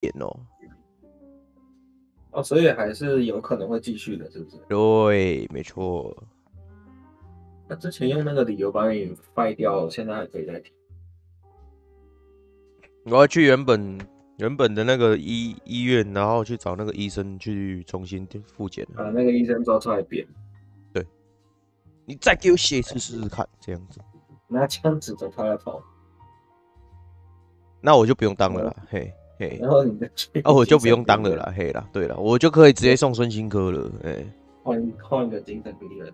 点哦。哦，所以还是有可能会继续的，是不是？对，没错。那之前用那个理由把你废掉，现在还可以再提。我要去原本原本的那个医医院，然后去找那个医生去重新复检。把那个医生抓出来扁。对，你再给我写一次试试看，这样子。拿枪指着他的头。那我就不用当了啦，嘿。然后你的啊，我就不用当了啦，嘿啦，对了，我就可以直接送孙兴科了，哎，换换一个精神病人。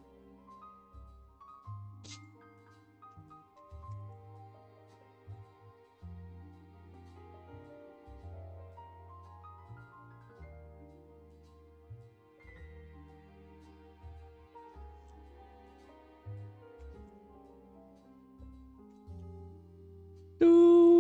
し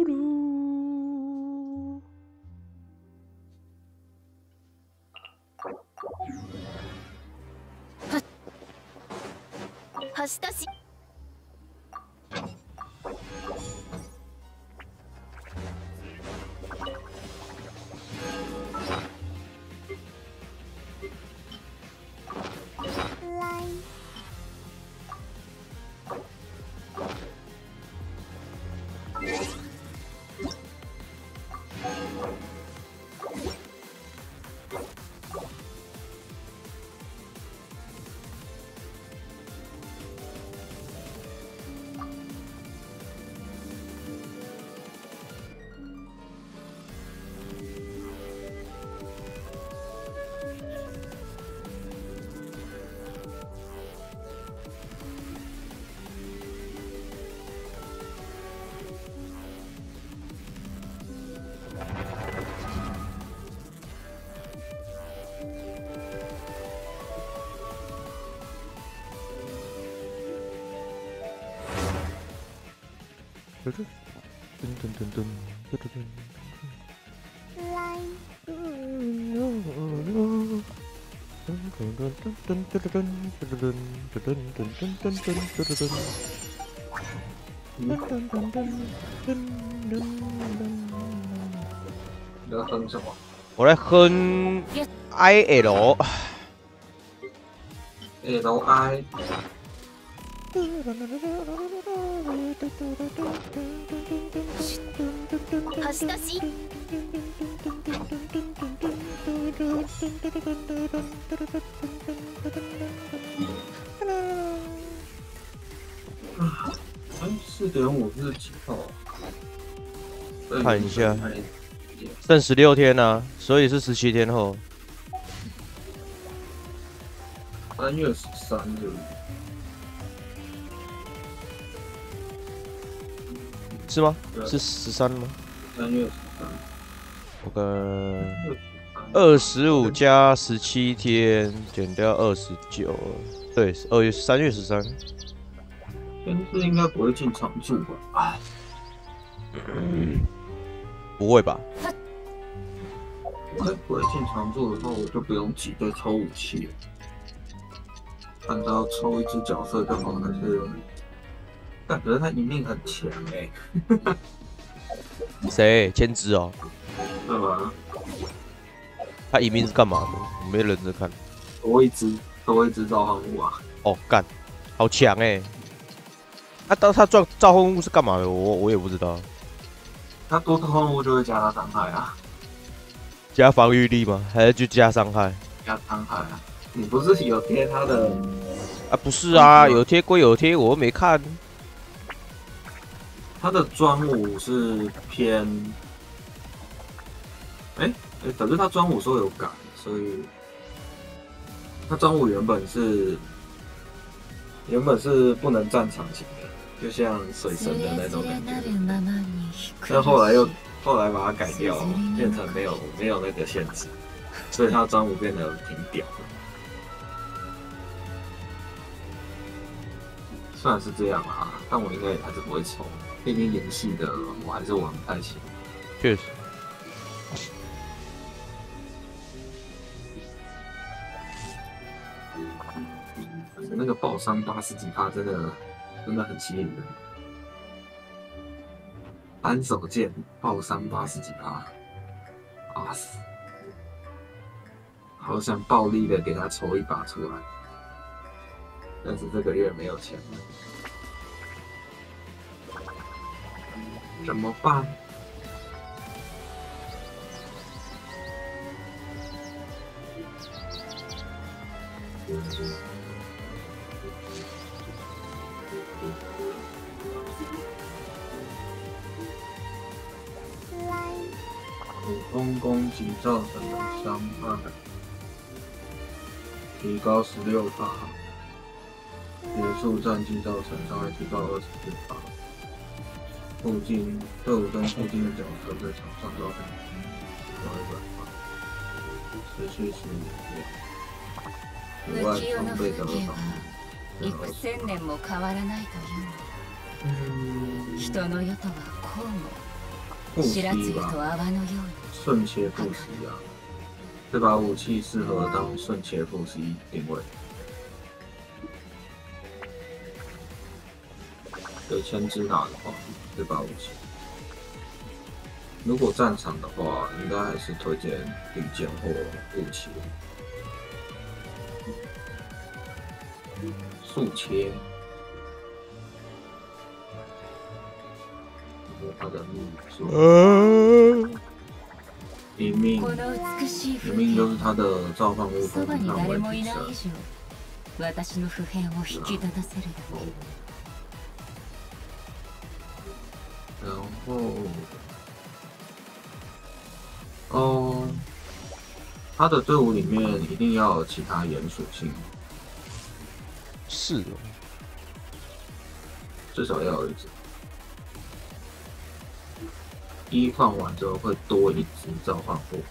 你在哼什么？我在哼 I L L I。橋出し三四点五日几号？看一下，剩十六天呢，所以是十七天后。三月十三日。是吗？是十三吗？三月十三。我跟二十五加十七天减掉二十九，对，二月三月十三。但是应该不会进常驻吧？不会吧？应该不会进常驻的话，我就不用急着抽武器了。按照抽一只角色就好，还是？感觉他一命很强哎，谁？千之哦，对吧？他一命是干嘛的？没人在看。多一只，多一只召唤物啊！哦，干，好强哎！他当他召召唤物是干嘛的？我我也不知道。他多召唤物就会加他伤害啊，加防御力吗？还是就加伤害？加伤害啊！你不是有贴他的？啊，不是啊，有贴归有贴，我又没看。他的专武是偏，哎哎，可是他专武说有改，所以他专武原本是原本是不能战场型的，就像水神的那种感觉。但后来又后来把它改掉，变成没有没有那个限制，所以他专武变得挺屌的。虽然是这样啊，但我应该还是不会抽。毕竟演戏的，我还是玩不太行。确实，那个爆伤八十几发，真的真的很吸引人。单手剑爆伤八十几发，啊，哇塞，好想暴力的给他抽一把出来，但是这个月没有钱了，怎么办？通攻击造成的伤害提高十六帕，结束战绩造成伤害提高二十四帕。附近队伍中附近的角色在场上造成提高一百帕，持续十五秒。额外装备的二防幾千年も変わらないという嗯，人の世とはこうも不白露惜吧。と泡のように 瞬切不息啊，这把武器适合当瞬切不息定位。有千之拿的话，这把武器。如果战场的话，应该还是推荐顶尖或武器。速切，他的秘术，呃，一命この美しい里風景面就是他的召唤物そばに风看为誰もい底色ない以上私の普遍を引き立たせるだけ然后，哦，他的队伍里面一定要有其他岩属性，是哦，至少要有一只。一放完之后会多一只召唤物。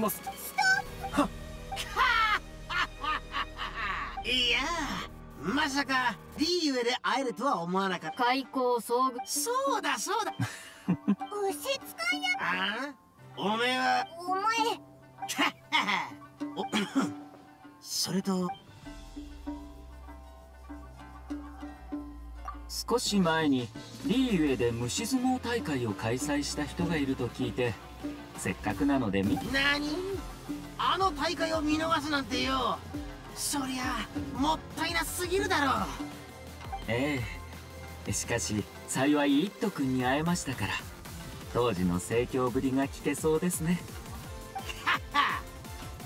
ます。ます いやまさかリーユエで会えるとは思わなかった。開口遭遇。そうだそうだ。牛使いああおめえは？お前。おそれと少し前にリーユエで虫相撲大会を開催した人がいると聞いてせっかくなので見何？あの大会を見逃すなんてよ。そりゃもったいなすぎるだろ。ええ。しかし幸いイット君に会えましたから当時の盛況ぶりが聞けそうですね。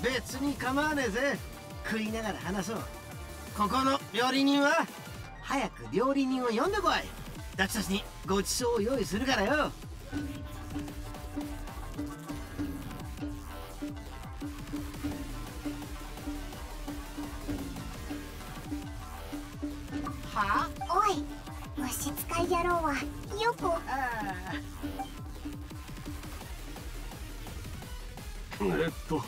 別に構わねえぜ。食いながら話そう。ここの料理人は？早く料理人を呼んでこい。私たちにごちそうを用意するからよはおい虫使い野郎はよくあえっと。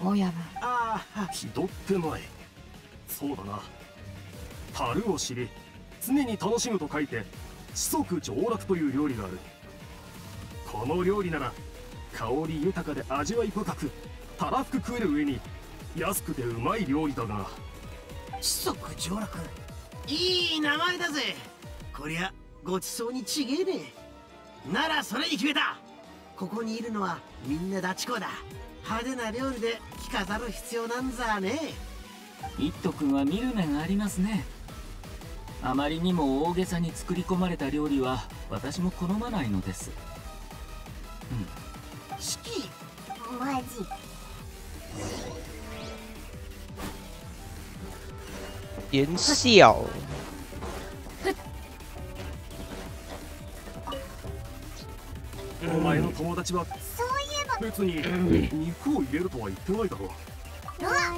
親分ああ気取ってない。そうだな。樽を知り常に楽しむと書いて知足常楽という料理がある。この料理なら香り豊かで味わい深くたらふく食える上に安くてうまい料理だが。知足上楽いい名前だぜ。こりゃごちそうにちげえね。ならそれに決めた。ここにいるのはみんなダチ公だ。派手な料理で着飾る必要なんざね。一斗君は見る目がありますね。あまりにも大げさに作り込まれた料理は私も好まないのです。四季マジ言笑。お前の友達はそういえば。別に肉を入れるとは言ってないだろあ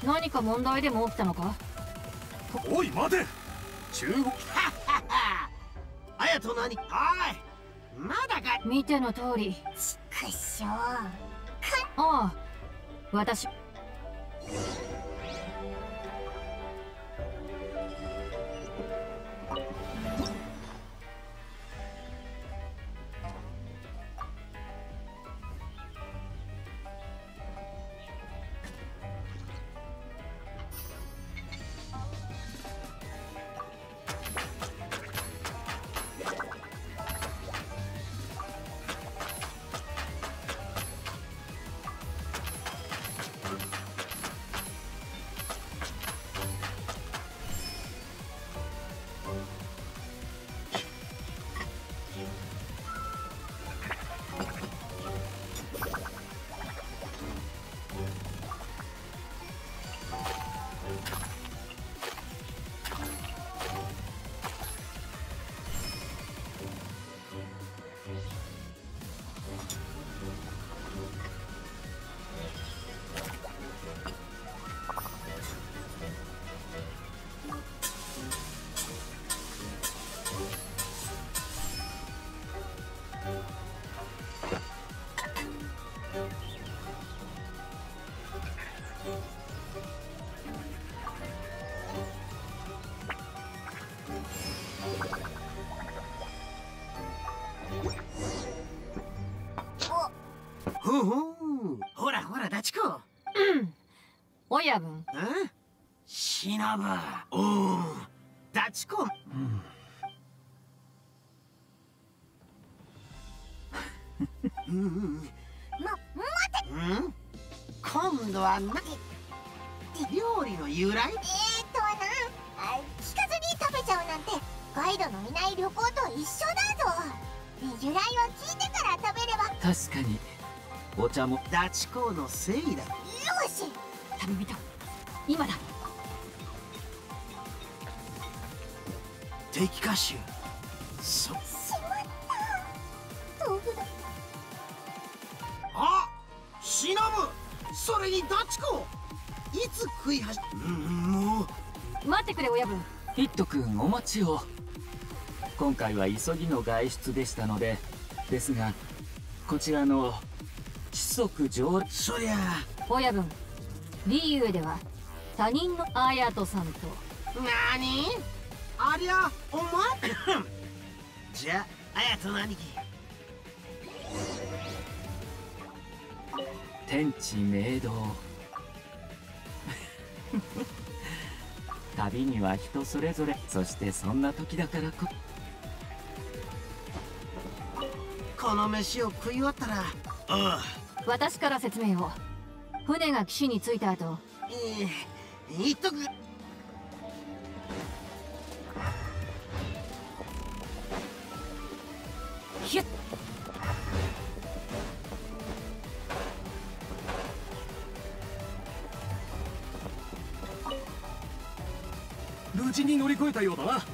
そ何か問題でも起きたのか？おい待て。中国。あやと何？おい。まだか。見ての通り。くっしょ。うああ。私しのぶおうダチ公うん。うんまうん？今度はな料理の由来？えーっとな。あ聞かずに食べちゃうなんて。ガイドのいない旅行と一緒だぞ。由来を聞いてから食べれば。よ確かに。お茶も。ダチ公のせいだ。し。旅人今だ敵歌手そしまった。豆腐だあしのぶ。それにダチ公いつ食いはじうんもう。待ってくれ親分。ヒット君お待ちを。今回は急ぎの外出でしたのでですがこちらの知足上そりゃ。親分リーユでは他人のアヤトさんと。なにありゃお前じゃああやとの兄貴。天地明道。旅には人それぞれ。そしてそんな時だからこ。この飯を食い終わったら。ああ。私から説明を。船が岸に着いた後。ええ言っとく事に乗り越えたようだな。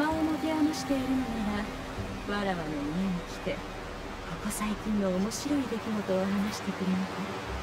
暇を持て余しているのならわらわの家に来てここ最近の面白い出来事を話してくれぬか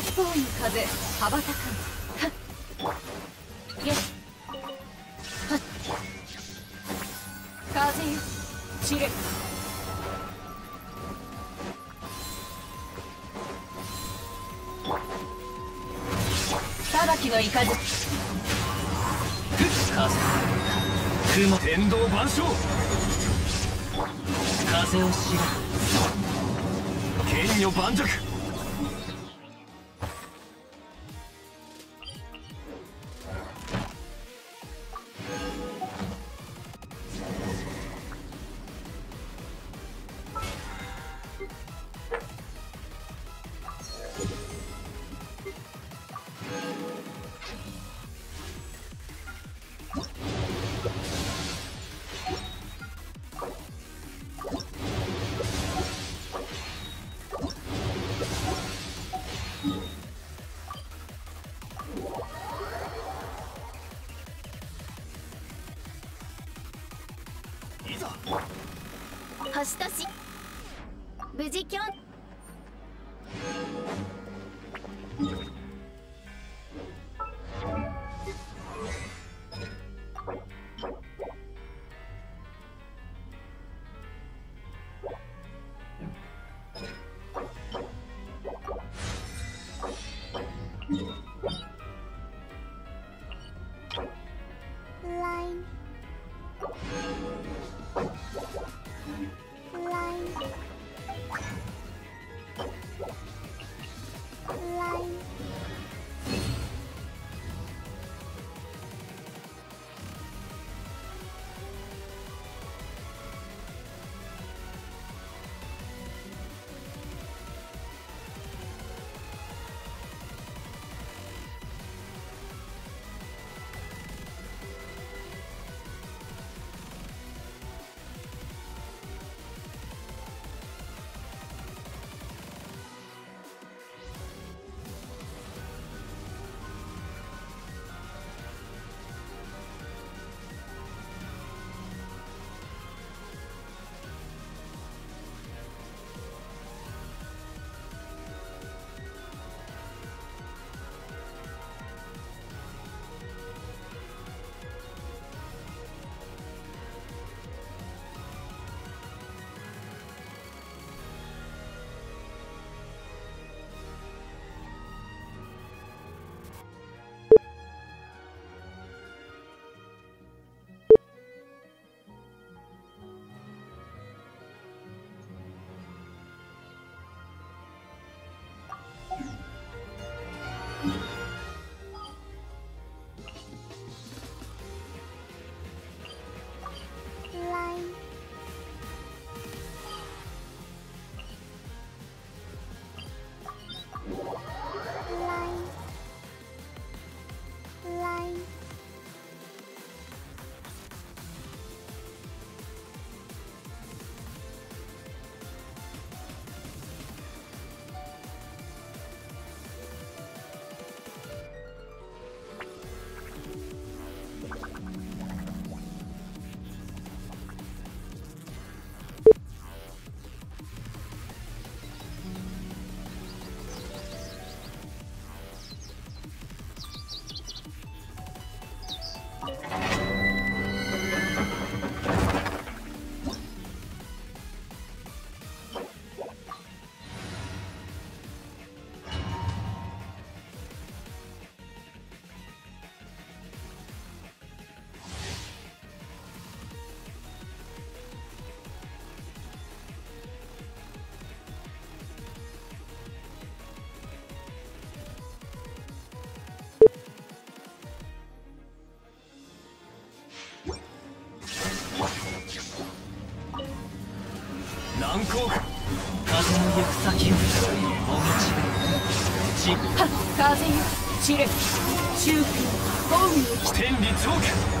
八方の風羽ばたかんはっ。はっ。風よ。散れ。裁きの雷雲。天道万象。風を知ら剣女盤石。しとし行く先を。お導き風よ散れ中空本を起点立奥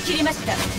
切りました。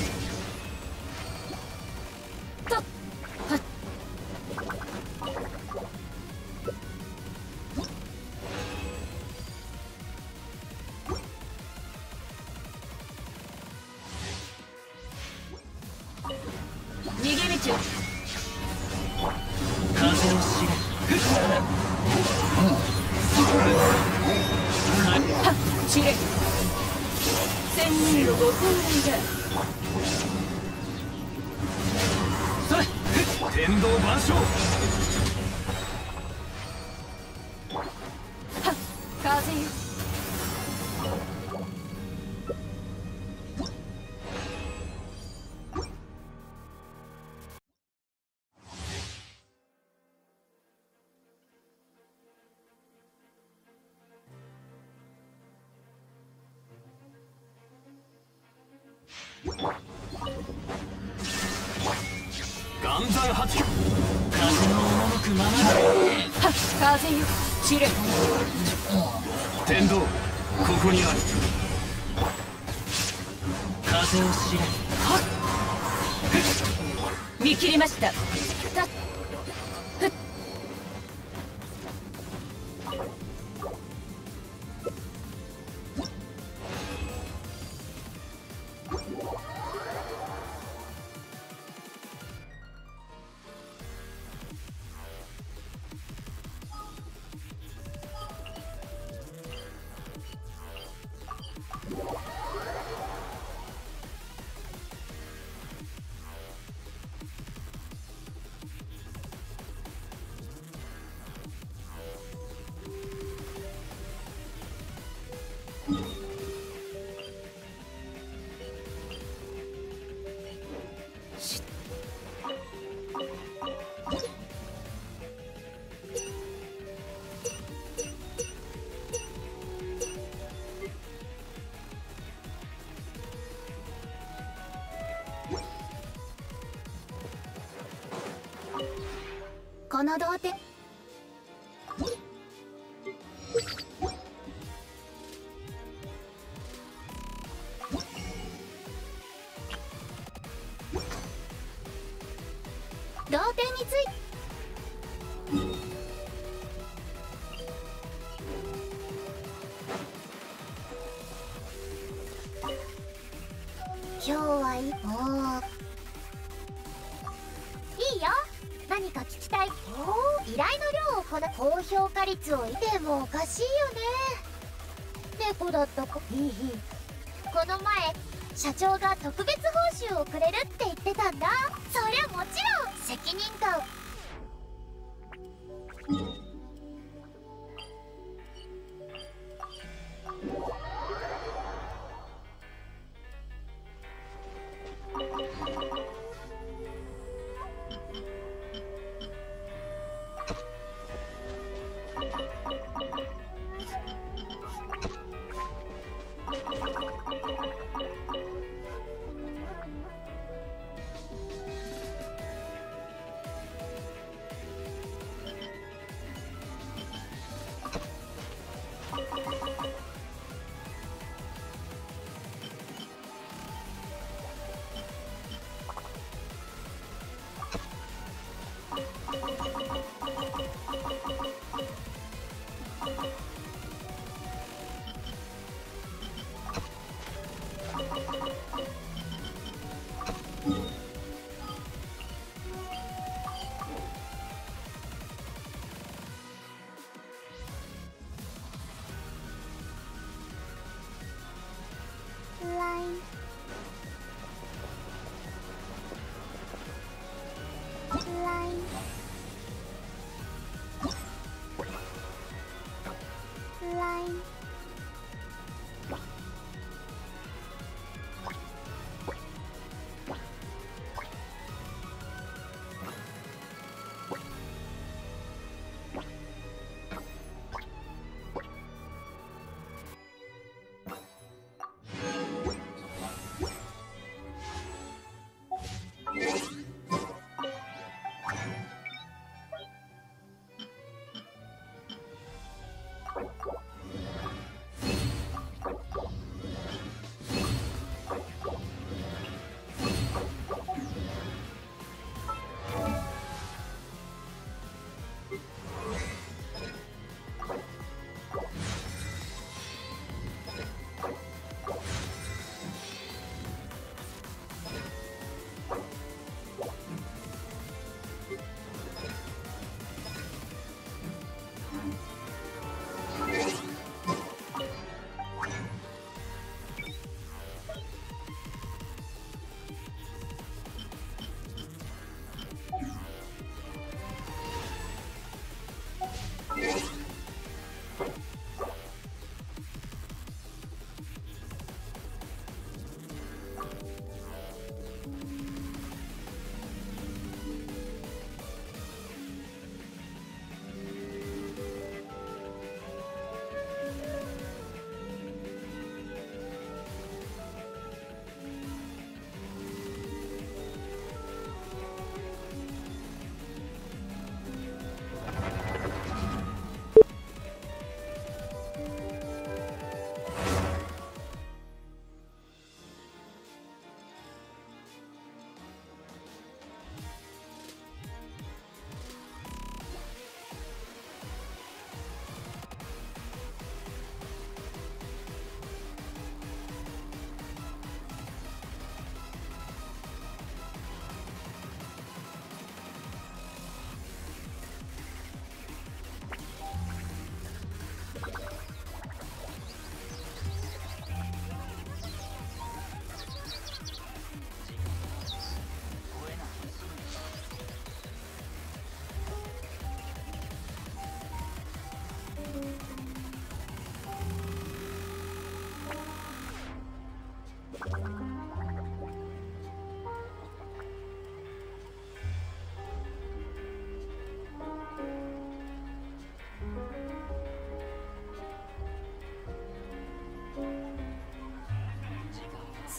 この童貞この前社長が特別報酬をくれるって言ってたんだ。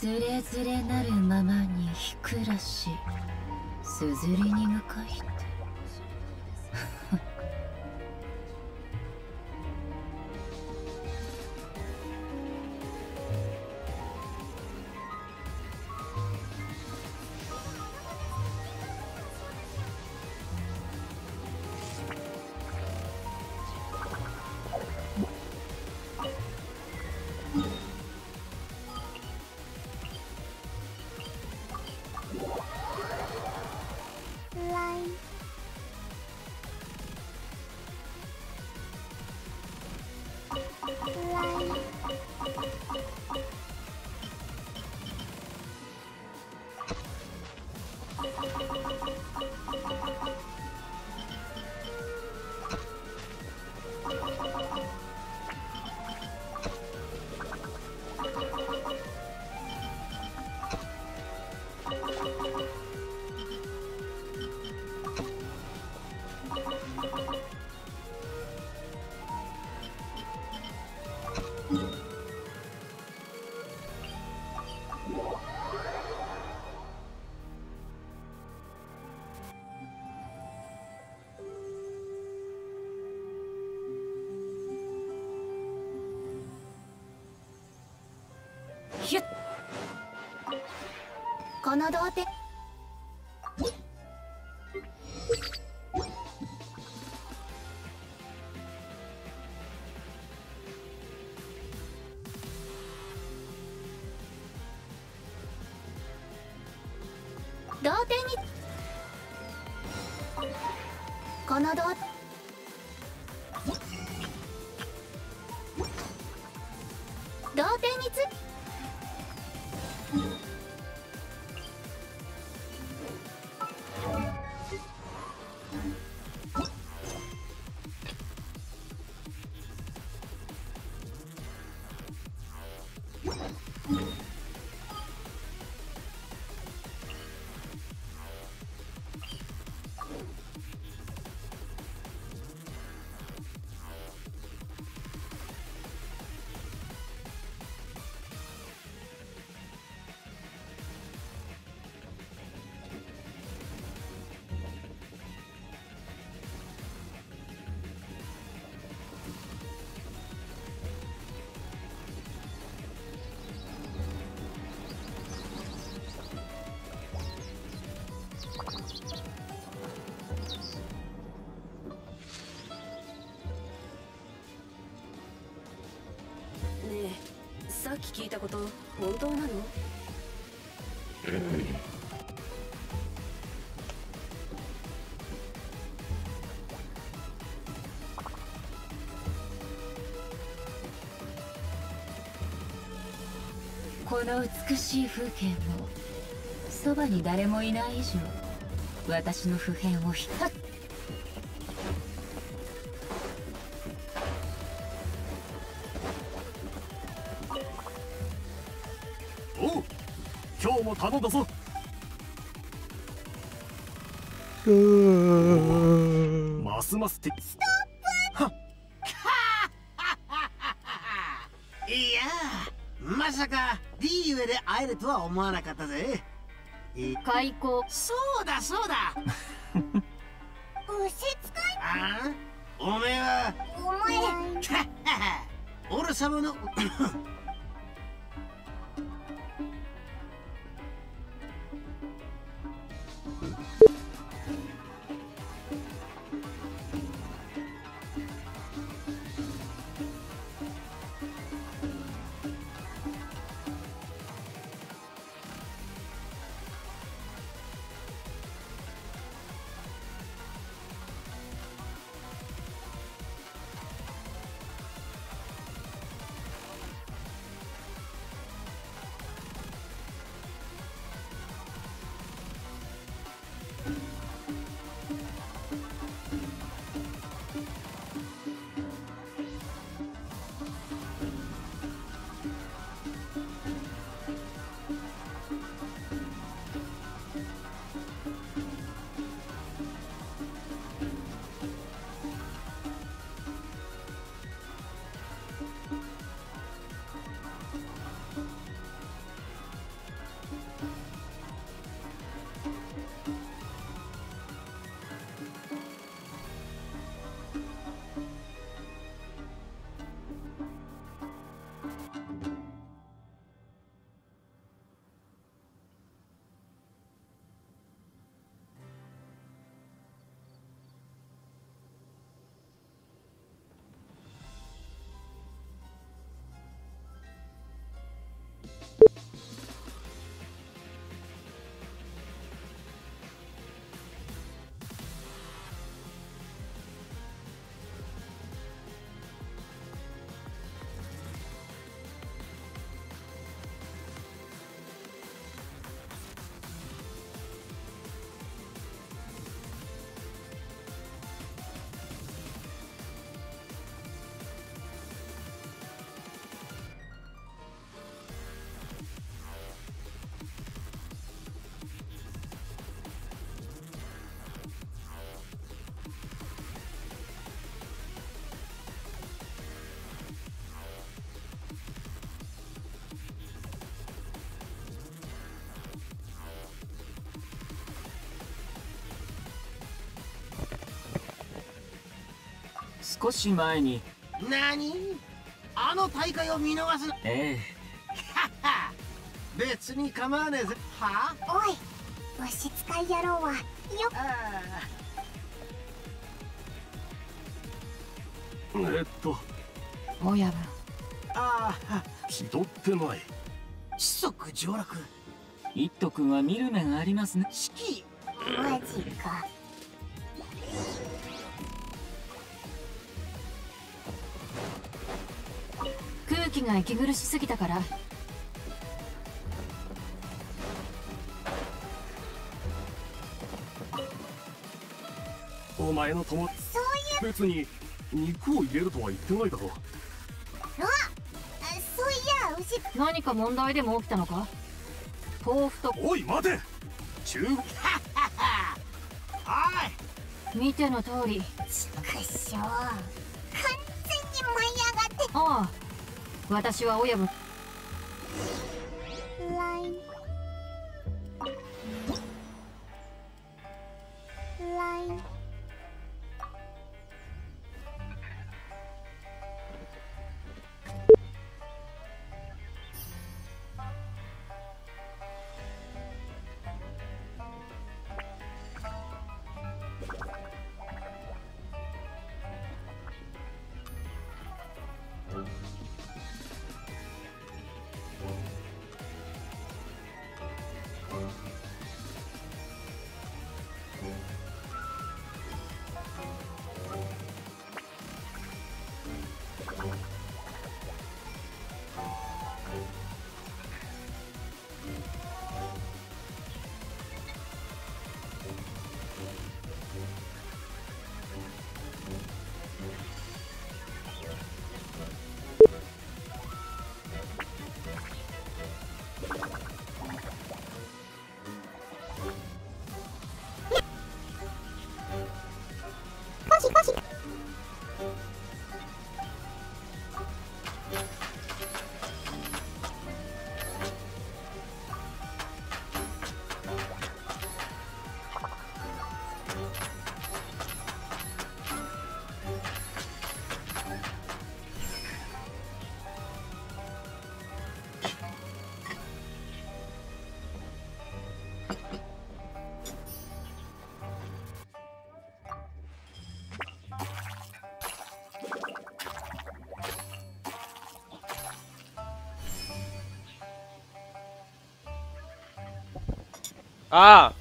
ずれづれなるままにひくらしすずりに向かいこの童貞当なの？この美しい風景もそばに誰もいない以上私の普遍をひっお頼んだぞ。ますますて。いやまさか D ゆえで会えるとは思わなかったぜ。い開口。そうだそうだ。うしつかいああおめえは。お前。俺様の少し前に。何？あの大会を見逃すええ。別に構わねえぜ。は？おい物質界野郎はよあえっと。親分ああ。気取ってない子息上洛。一斗君は見る目がありますね。式マジかが息苦しすぎたから。お前の友達そうい別に肉を入れるとは言ってないだろ。うあそういや牛。何か問題でも起きたのか？豆腐とおい待て。中国。おい。見ての通り。くしょう。完全に舞い上がって。ああ私は親分。 아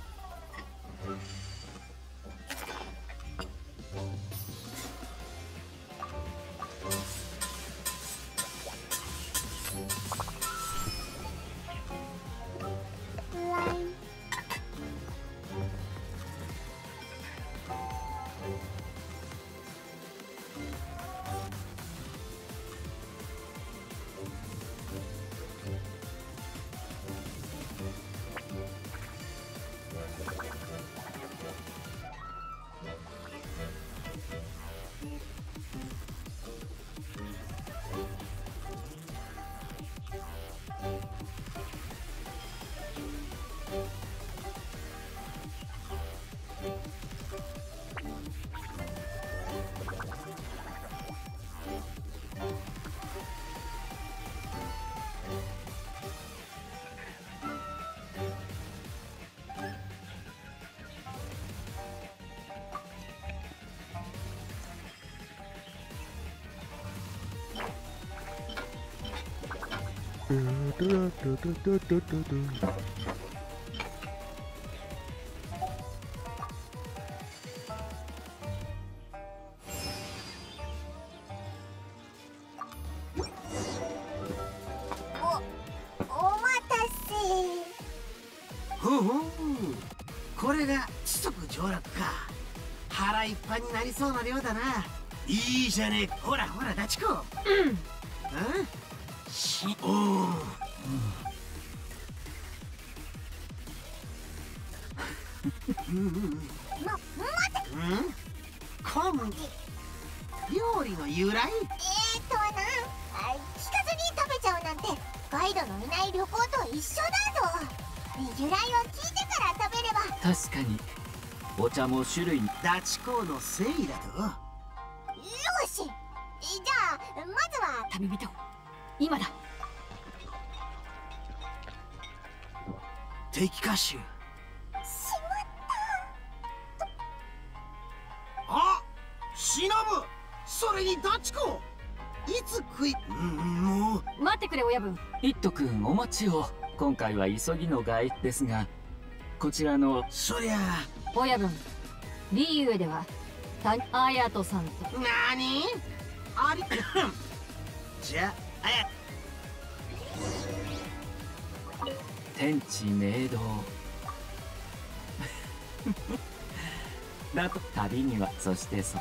おお待たせ。ほうほうこれが子息上洛か。腹いっぱいになりそうな量だな。いいじゃねえ。ほらほらダチコうん。しおおうん？うんま待て。うん。コム料理の由来えーっとなあ聞かずに食べちゃうなん。て。ガイドのいない旅行と一緒だぞ由来を聞いて。から食べれば確かにお茶も種類ダチ公のせいだとよしじゃあまずは旅人今だ敵歌手しあ忍それにダチコいつ食い。うんもう。待ってくれ親分。一斗くんお待ちを。今回は急ぎの外ですがこちらの。そりゃ。親分リーユエではたアヤトさんと。なにあり。じゃあや天地明堂 だと旅にはそしてそ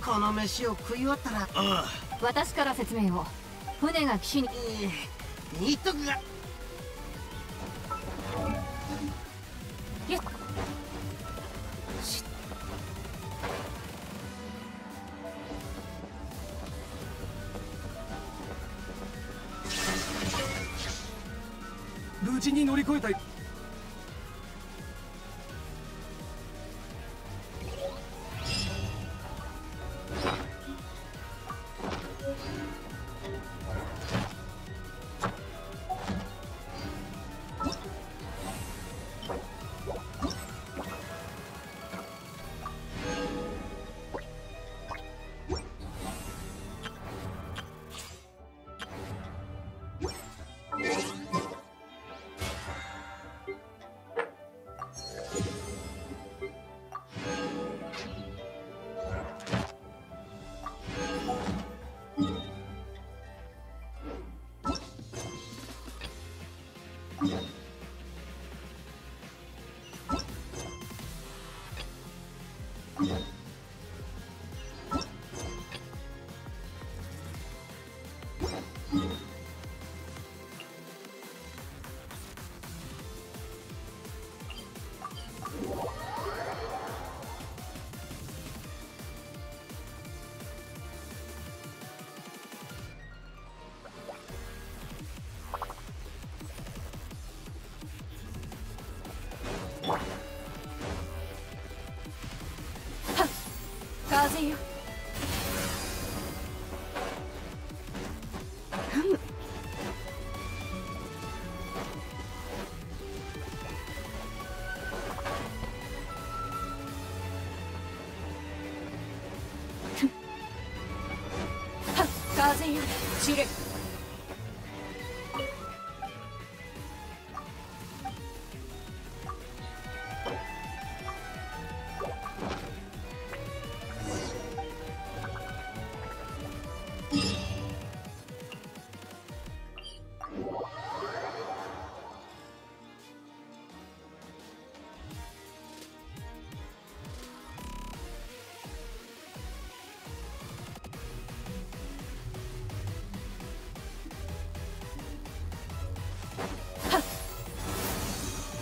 この飯を食い終わったらあ私から説明を。船が岸に。あ言っとくが。よっ無事に乗り越えたい。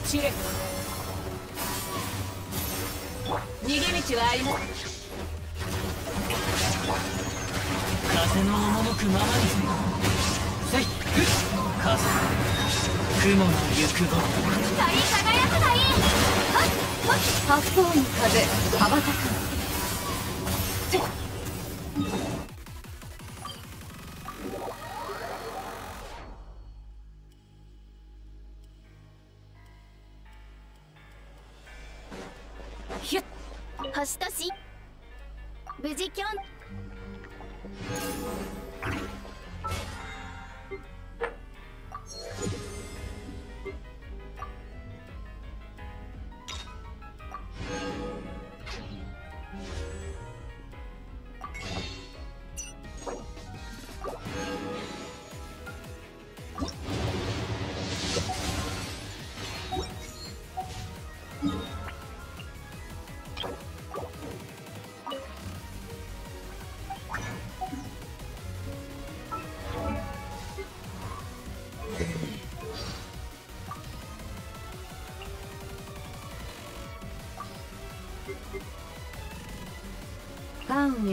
散れ逃げ道はあります風の赴くままに。せいふっ風。雲の行く光り輝くがいい。はっはっ。八方に風羽ばたく星とし。無事キョン。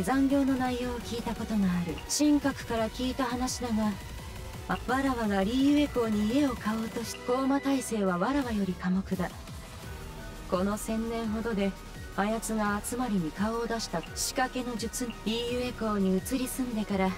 残業の内容を聞いたことがある。神格から聞いた話だがわらわがリーウェーに家を買おうとし高馬体制はわらわより寡黙だ。この1000年ほどであやつが集まりに顔を出した仕掛けの術リーウェーに移り住んでから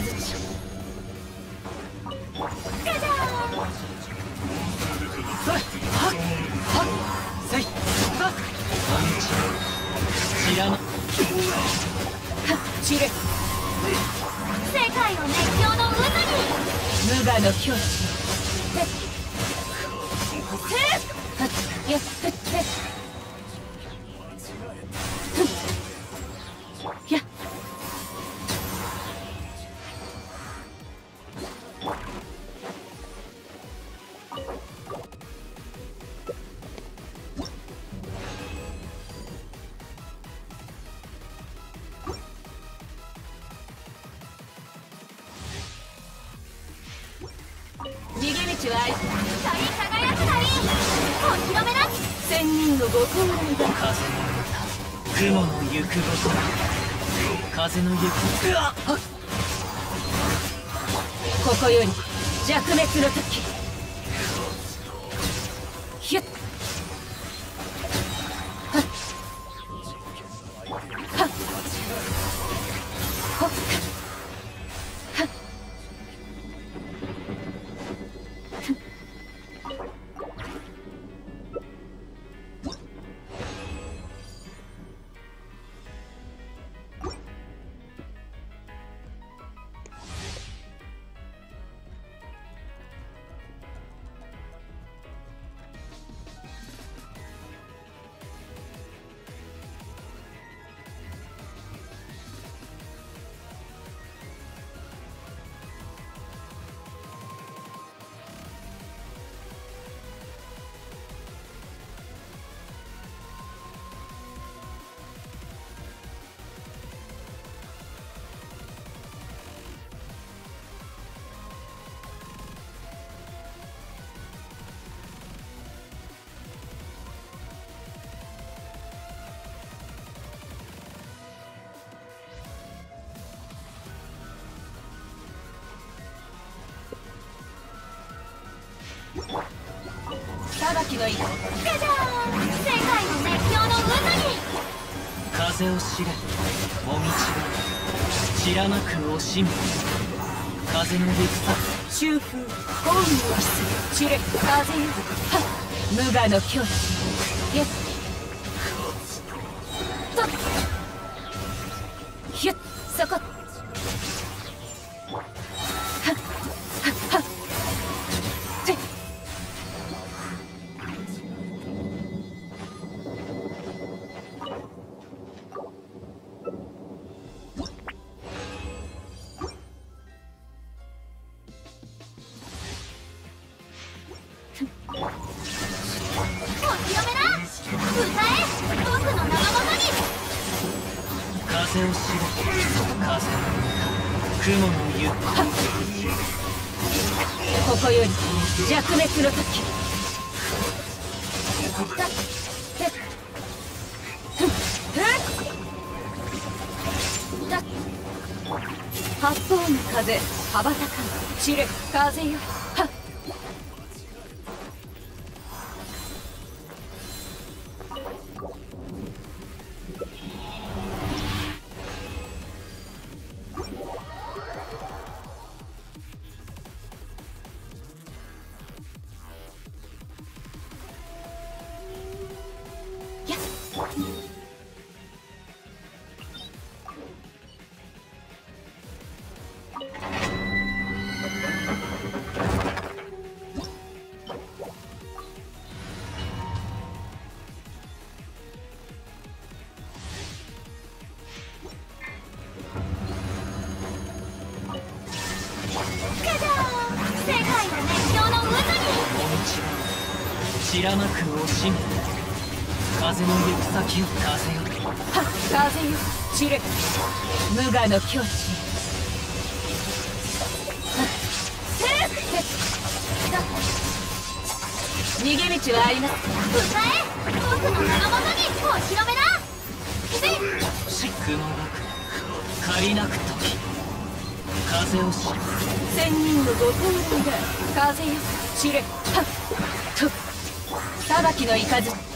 雷風の行ここより弱滅の時。がいい。じゃじゃーん世界の熱狂の渦に風を知れもみを知散らなく惜しむ。風の行くさ中風ホームをキス散れ風よ。無我の境地に散らまく惜しみ風の行く先を風よ。はっ風よ散れ無我の境地逃げ道はあります歌え僕の名のもとにお披露目だせくまなく借りなく時風をし千人のご高齢だ風よ散れ裁きの雷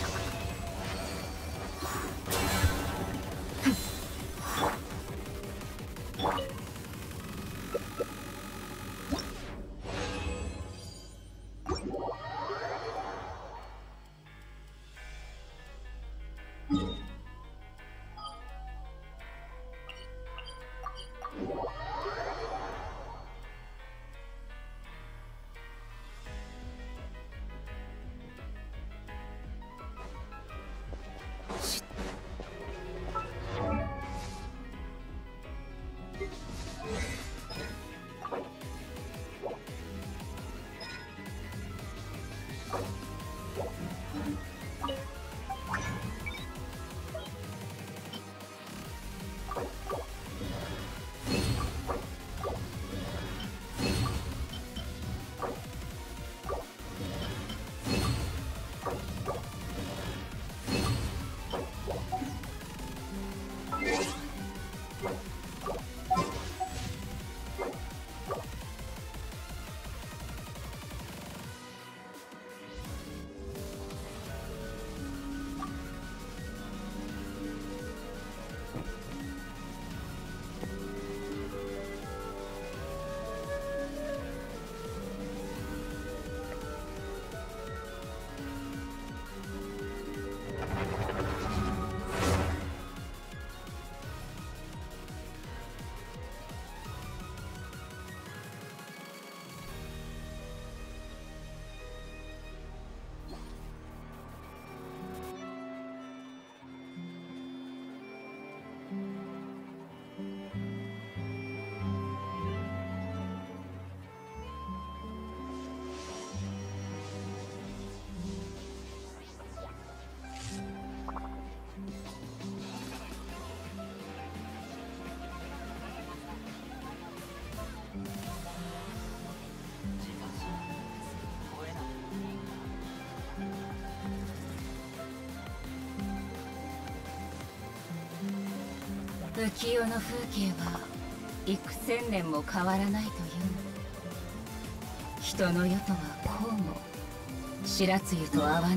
浮世の風景は幾千年も変わらないという。の人の世とはこうも白露と泡の。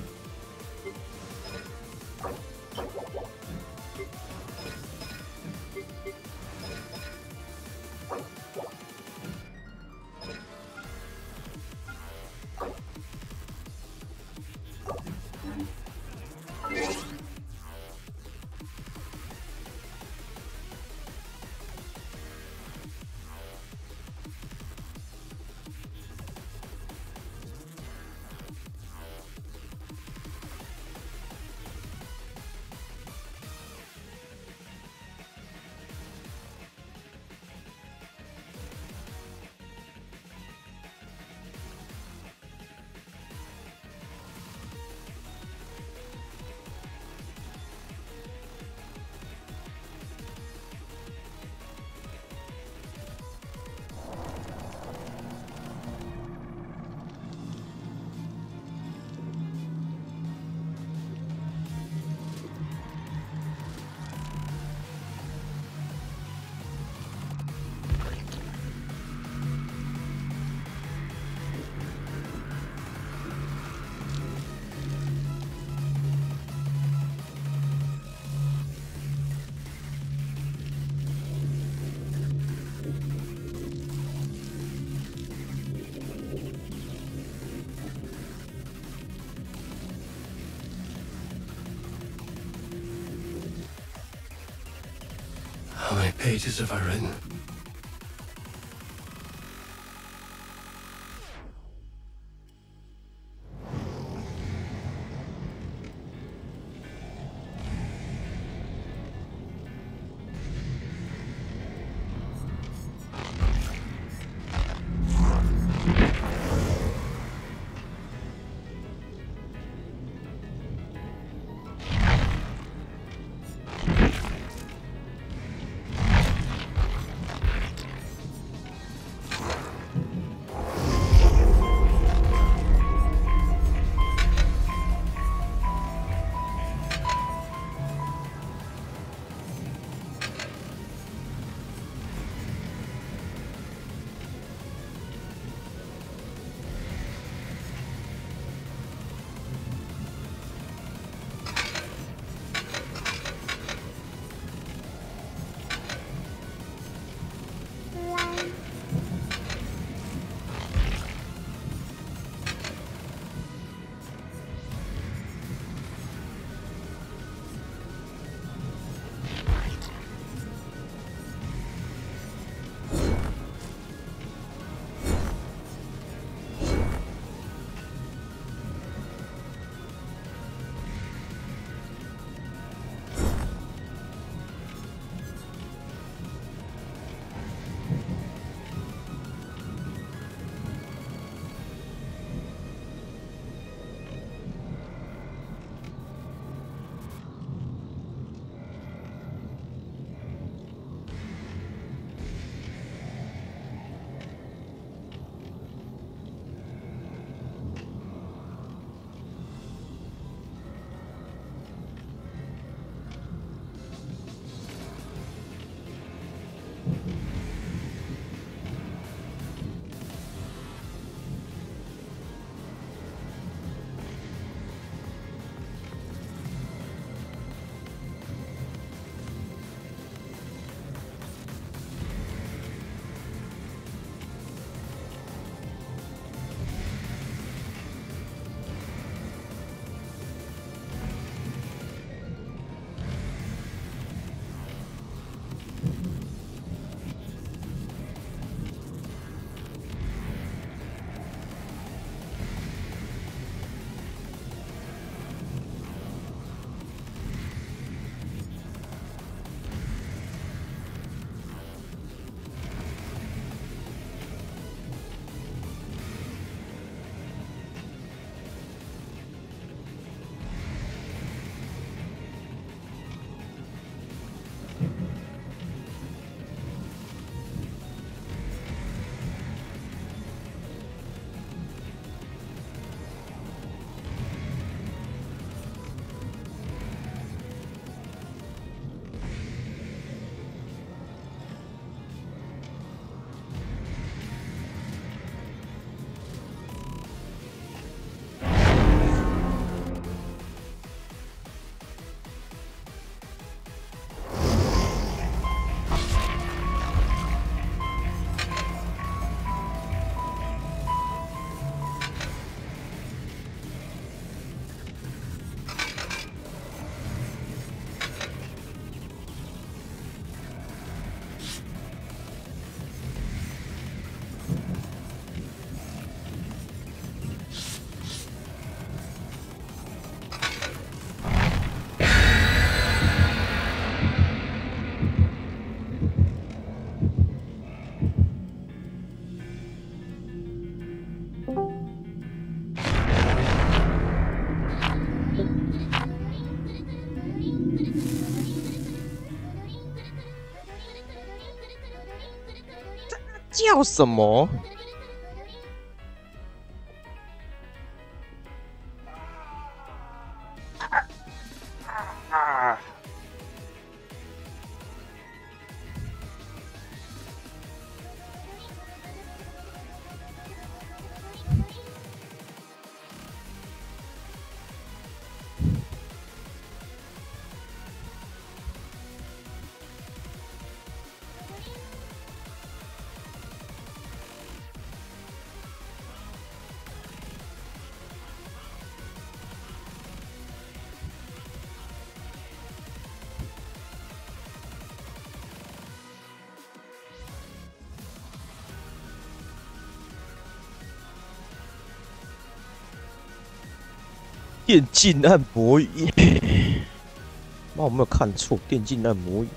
pages of Iran. Written? 叫什么？电竞按摩椅，那，我没有看错，电竞按摩椅。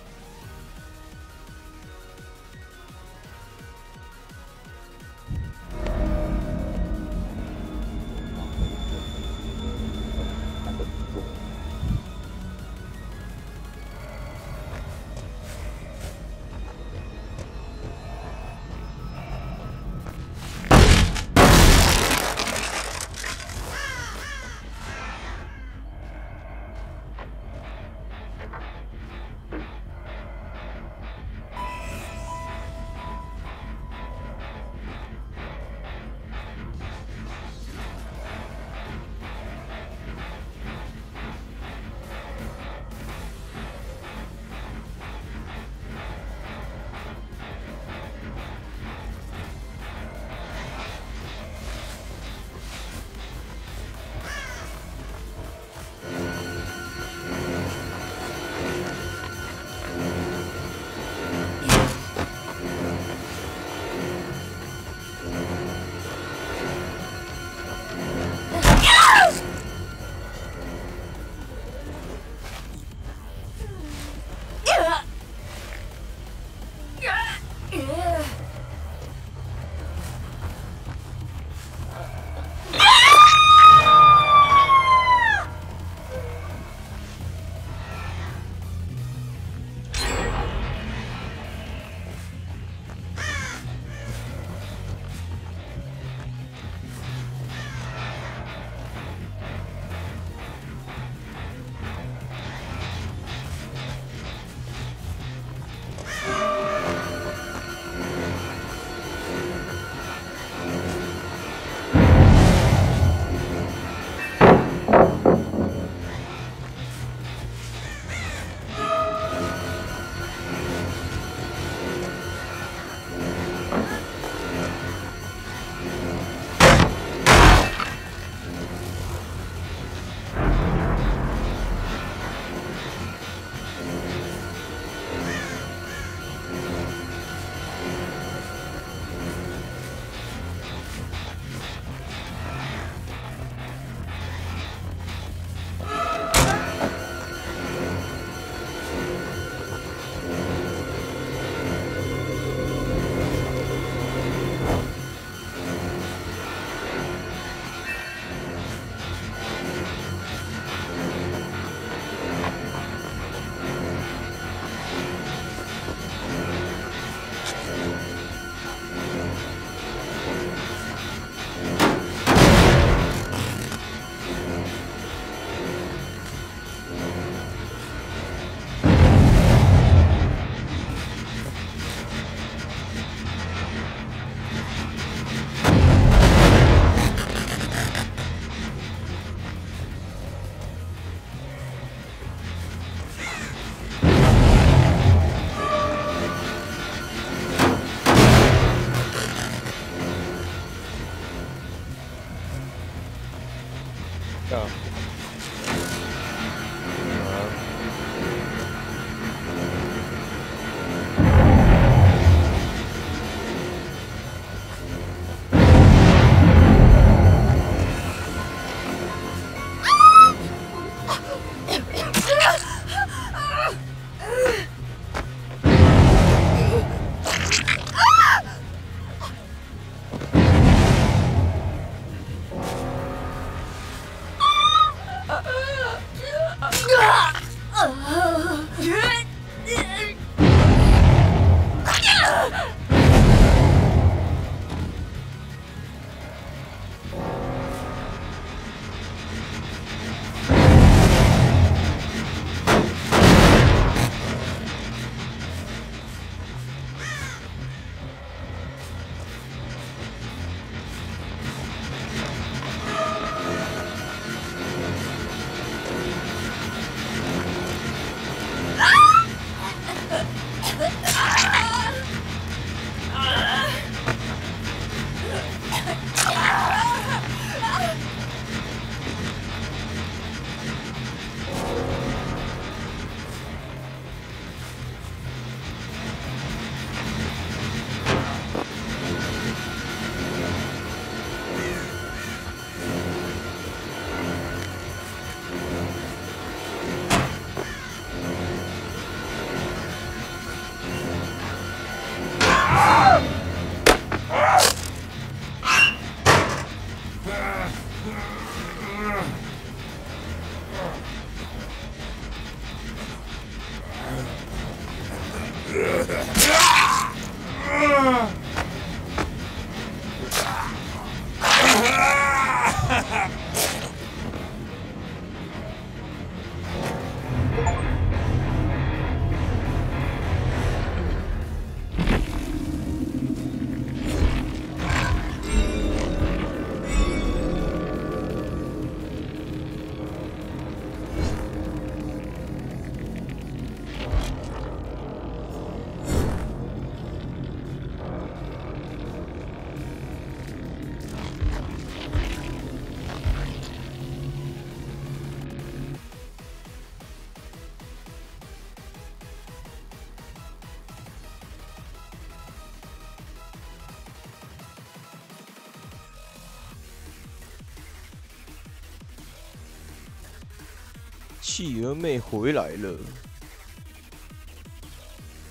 企鹅妹回来了，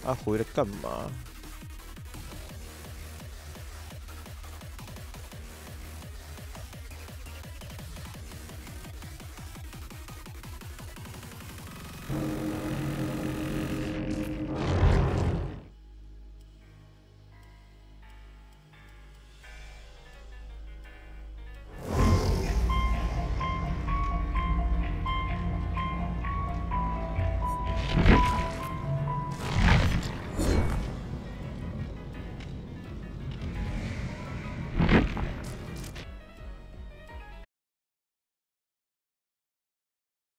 他，回来干嘛？